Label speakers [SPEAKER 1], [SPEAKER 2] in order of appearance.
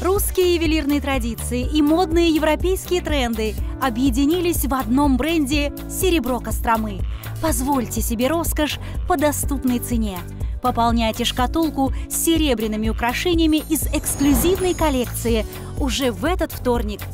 [SPEAKER 1] Русские ювелирные традиции и модные европейские тренды объединились в одном бренде «Серебро Костромы». Позвольте себе роскошь по доступной цене. Пополняйте шкатулку с серебряными украшениями из эксклюзивной коллекции уже в этот вторник –